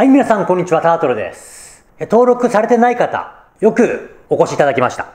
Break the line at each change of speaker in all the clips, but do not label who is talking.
はい、皆さん、こんにちは。タートルです。登録されてない方、よくお越しいただきました。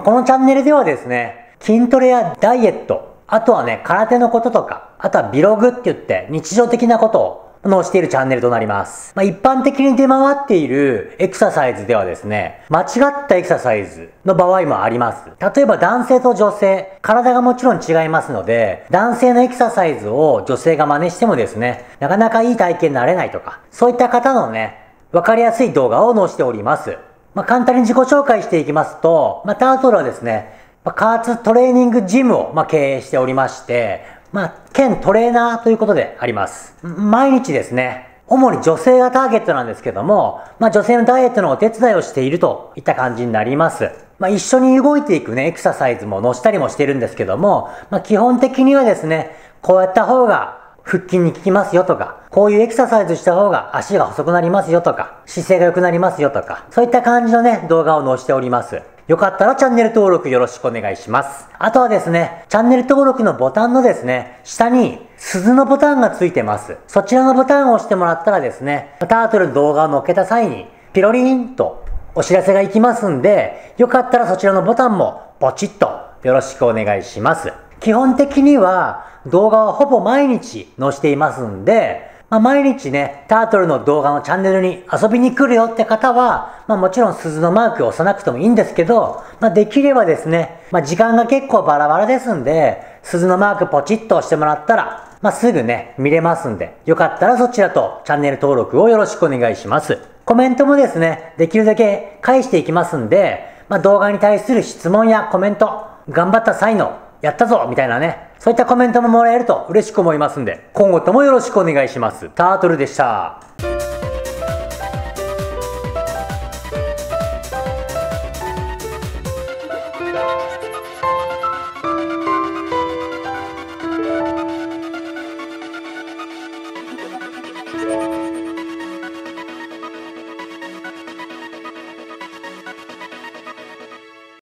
このチャンネルではですね、筋トレやダイエット、あとはね、空手のこととか、あとはビログって言って日常的なことを載しているチャンネルとなります。まあ、一般的に出回っているエクササイズではですね、間違ったエクササイズの場合もあります。例えば男性と女性、体がもちろん違いますので、男性のエクササイズを女性が真似してもですね、なかなかいい体型になれないとか、そういった方のね、わかりやすい動画を載せております。まあ、簡単に自己紹介していきますと、まあ、タートルはですね、ま加圧トレーニングジムを、ま、経営しておりまして、まあ、兼トレーナーということであります。毎日ですね、主に女性がターゲットなんですけども、まあ、女性のダイエットのお手伝いをしているといった感じになります。まあ、一緒に動いていくね、エクササイズも載したりもしてるんですけども、まあ、基本的にはですね、こうやった方が腹筋に効きますよとか、こういうエクササイズした方が足が細くなりますよとか、姿勢が良くなりますよとか、そういった感じのね、動画を載しております。よかったらチャンネル登録よろしくお願いします。あとはですね、チャンネル登録のボタンのですね、下に鈴のボタンがついてます。そちらのボタンを押してもらったらですね、タートルの動画を載っけた際に、ピロリンとお知らせが行きますんで、よかったらそちらのボタンもポチッとよろしくお願いします。基本的には動画はほぼ毎日載していますんで、まあ、毎日ね、タートルの動画のチャンネルに遊びに来るよって方は、まあ、もちろん鈴のマークを押さなくてもいいんですけど、まあ、できればですね、まあ、時間が結構バラバラですんで、鈴のマークポチッと押してもらったら、まあ、すぐね、見れますんで、よかったらそちらとチャンネル登録をよろしくお願いします。コメントもですね、できるだけ返していきますんで、まあ、動画に対する質問やコメント、頑張った際のやったぞみたいなね、そういったコメントももらえると嬉しく思いますんで、今後ともよろしくお願いします。タートルでした。